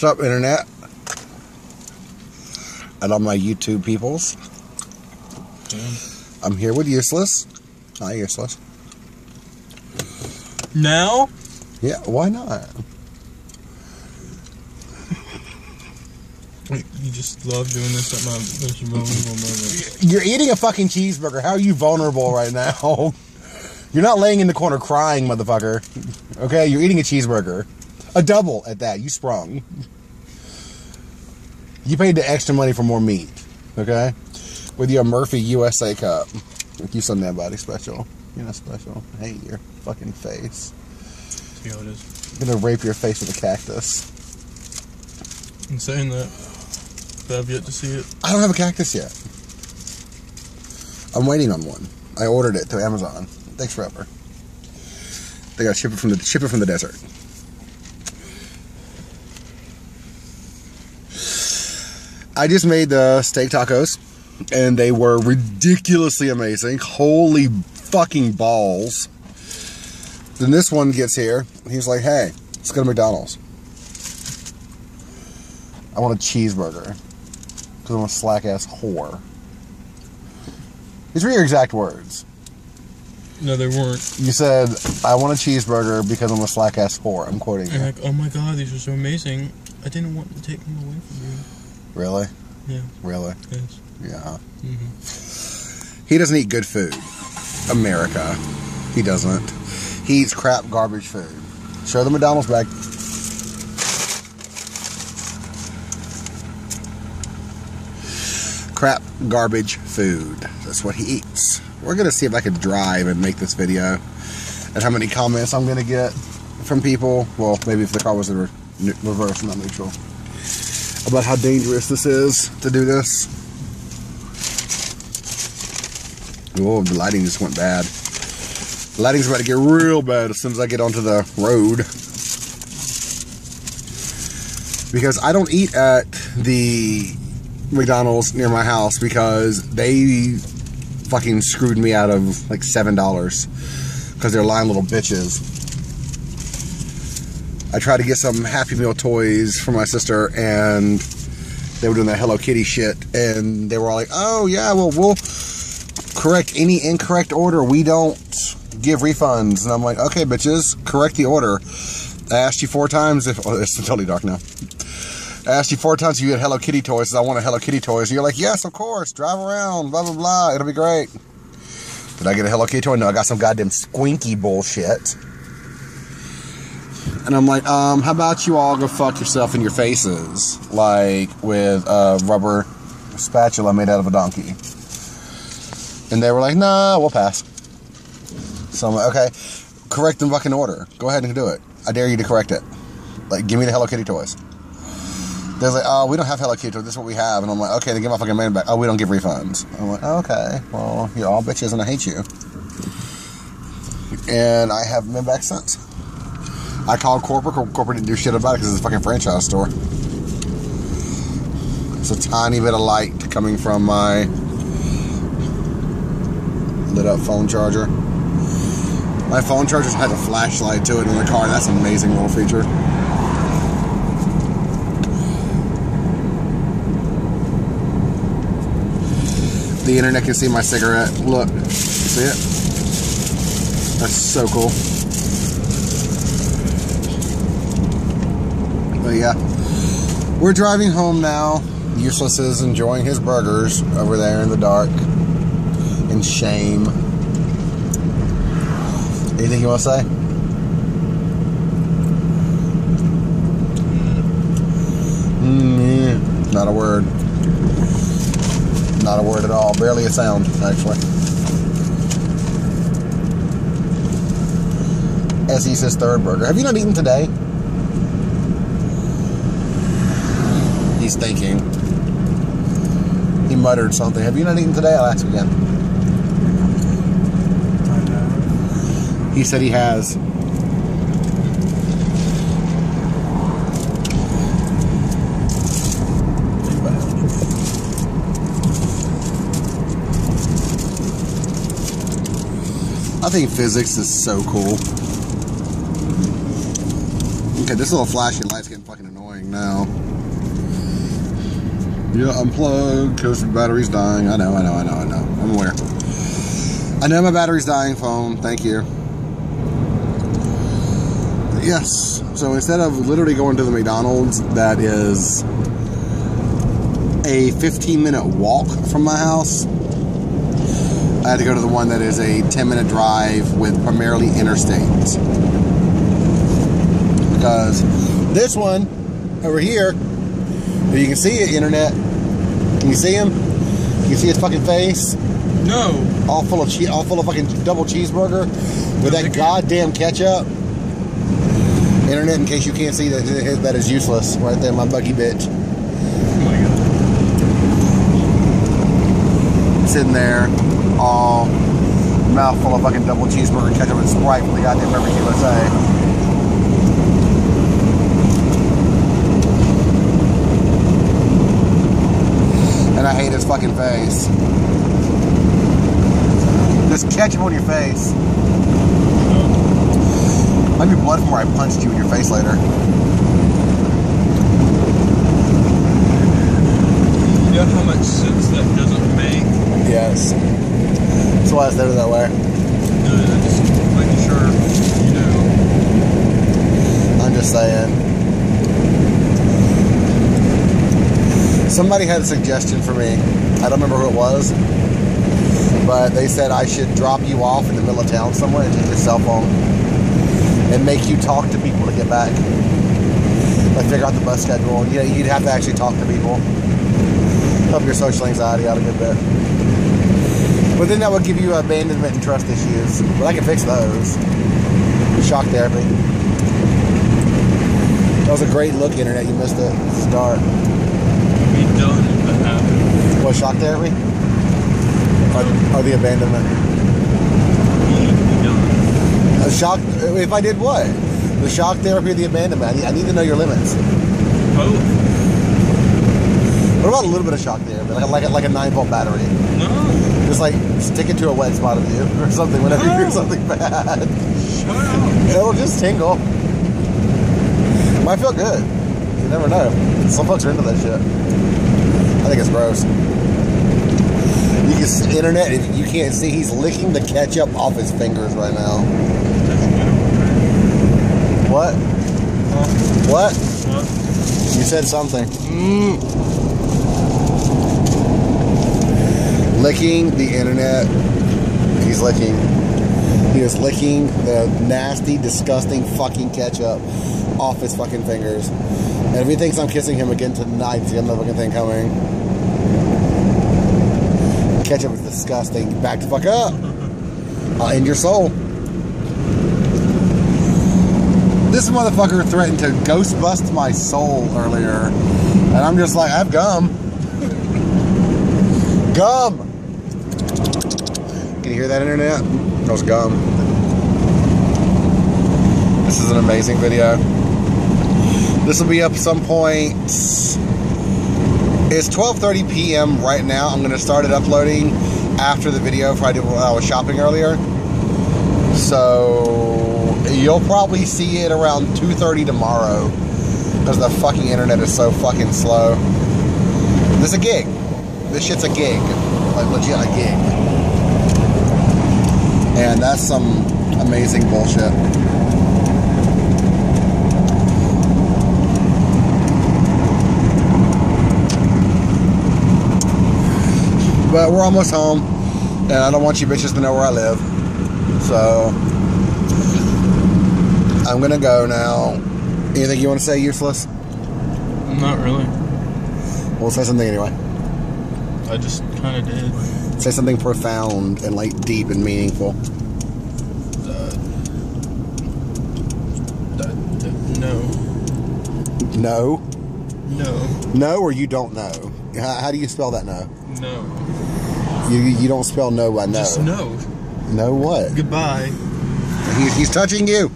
What's up, Internet? And all my YouTube peoples. Damn. I'm here with Useless. Hi, Useless. Now? Yeah, why not? You just love doing this at my most vulnerable moment. You're eating a fucking cheeseburger. How are you vulnerable right now? You're not laying in the corner crying, motherfucker. Okay, you're eating a cheeseburger. A double at that. You sprung. You paid the extra money for more meat. Okay? With your Murphy USA cup. You some that body special. You're not special. I hate your fucking face. See how it is. I'm gonna rape your face with a cactus. In saying that, but I've yet to see it. I don't have a cactus yet. I'm waiting on one. I ordered it through Amazon. Thanks forever. They got ship it from the ship it from the desert. I just made the steak tacos, and they were ridiculously amazing. Holy fucking balls! Then this one gets here. He's like, "Hey, let's go to McDonald's. I want a cheeseburger." because I'm a slack ass whore. These were your exact words. No, they weren't. You said, I want a cheeseburger because I'm a slack ass whore. I'm quoting you. like, oh my god, these are so amazing. I didn't want to take them away from Really? Yeah, Really? yes. Yeah. hmm He doesn't eat good food. America. He doesn't. He eats crap garbage food. Show the McDonald's bag. Crap garbage food. That's what he eats. We're gonna see if I can drive and make this video and how many comments I'm gonna get from people. Well, maybe if the car was in re- reverse, not neutral. About how dangerous this is to do this. Oh, the lighting just went bad. The lighting's about to get real bad as soon as I get onto the road. Because I don't eat at the McDonald's near my house because they fucking screwed me out of like seven dollars because they're lying little bitches. I tried to get some Happy Meal toys for my sister and they were doing that Hello Kitty shit and they were all like, "Oh yeah, well we'll correct any incorrect order. We don't give refunds." And I'm like, "Okay, bitches, correct the order." I asked you four times if oh, it's totally dark now. I asked you four times if you had Hello Kitty toys. I want a Hello Kitty toys. And you're like, yes, of course. Drive around, blah blah blah. It'll be great. Did I get a Hello Kitty toy? No, I got some goddamn squinky bullshit. And I'm like, um, how about you all go fuck yourself in your faces, like with a rubber spatula made out of a donkey. And they were like, nah, we'll pass. So I'm like, okay, correct the fucking order. Go ahead and do it. I dare you to correct it. Like, give me the Hello Kitty toys. They're like, oh, we don't have Hello Kitty toys. This is what we have. And I'm like, okay, then give my fucking money back. Oh, we don't give refunds. I'm like, okay, well, you're all bitches and I hate you. And I haven't been back since. I called corporate. Corporate didn't do shit about it because it's a fucking franchise store. It's a tiny bit of light coming from my lit up phone charger. My phone charger has a flashlight to it in the car. That's an amazing little feature. The internet can see my cigarette. Look, see it? That's so cool. But yeah, we're driving home now. Useless is enjoying his burgers over there in the dark. In shame. Anything you want to say? Mm. Not a word. Not a word at all. Barely a sound, actually. As he says third burger. Have you not eaten today? Thinking. He muttered something. Have you not eaten today? I'll ask again. He said he has. I think physics is so cool. Okay, this little flashing light's getting fucking annoying. annoying now. Yeah, unplug because the battery's dying. I know, I know, I know, I know. I'm aware. I know my battery's dying, phone. Thank you. Yes. So instead of literally going to the McDonald's that is a 15 minute walk from my house, I had to go to the one that is a 10 minute drive with primarily interstates. Because this one over here, you can see it, internet. Can you see him? Can You see his fucking face? No. All full of cheese, all full of fucking double cheeseburger with that goddamn ketchup. Internet, in case you can't see that, that is useless right there, my buggy bitch. Oh my god. Sitting there, all mouth full of fucking double cheeseburger ketchup and Sprite from the goddamn Beverly USA. I hate his fucking face. Just catch him on your face. Might be blood from where I punched you in your face later. You know how much sense that doesn't make? Yes. That's why I said it that way. No, I'm just making sure you know. I'm just saying. Somebody had a suggestion for me. I don't remember who it was. But they said I should drop you off in the middle of town somewhere and take your cell phone and make you talk to people to get back. Like figure out the bus schedule. You know, you'd have to actually talk to people. Help your social anxiety out a good bit. But then that would give you abandonment and trust issues. But I can fix those. Shock therapy. That was a great look, internet. You missed it. Start. Be done if that happens. What shock therapy? Or, or the abandonment? Be done. A shock. If I did what? The shock therapy or the abandonment? I need, I need to know your limits. Both. What about a little bit of shock therapy, like a, like a, like a nine volt battery? No. Just like stick it to a wet spot of you or something whenever you hear something bad. Shut up. It'll just tingle. Might feel good. You never know. Some folks are into that shit. I think it's gross. You can see, internet. If you can't see, he's licking the ketchup off his fingers right now. What? What? What? You said something. Mm. Licking the internet. He's licking. Is licking the nasty, disgusting fucking ketchup off his fucking fingers. And if he thinks I'm kissing him again tonight, he's got another fucking thing coming. Ketchup is disgusting. Back the fuck up. I'll end your soul. This motherfucker threatened to ghost bust my soul earlier. And I'm just like, I have gum. Gum! Can you hear that internet? This is an amazing video. This will be up some point. It's 12:30 p.m. right now. I'm gonna start it uploading after the video if I did while I was shopping earlier. So you'll probably see it around 2:30 tomorrow because the fucking internet is so fucking slow. This is a gig. This shit's a gig, like legit a gig. And that's some amazing bullshit. But we're almost home, and I don't want you bitches to know where I live. So I'm gonna go now. Anything you want to say, useless? Not really. We'll say something anyway. I just kind of did. Say something profound and like deep and meaningful. Uh, no. No, No. no, or you don't know. How, how do you spell that? No, No. you you don't spell no by no. Just no. No what? Goodbye. He, he's touching you.